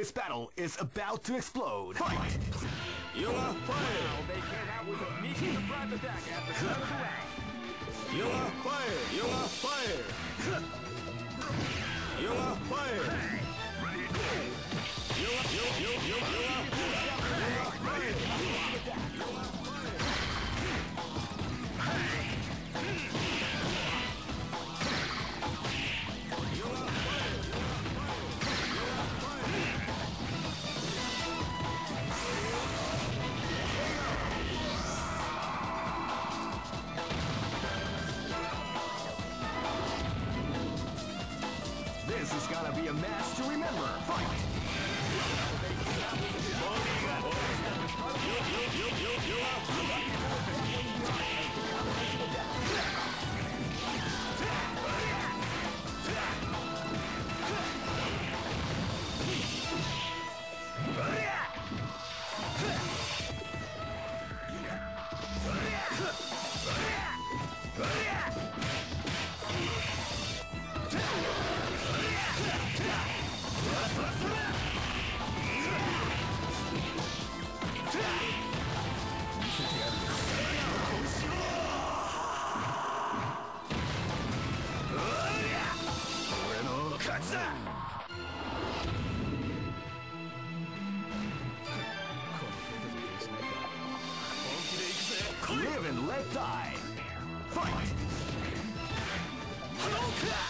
This battle is about to explode. Fight! You are fired! They came out with a sneaky surprise attack at the start of the round. You are fired! You are fired! Is gonna be a match to remember. Fight! Live let die. Fight! This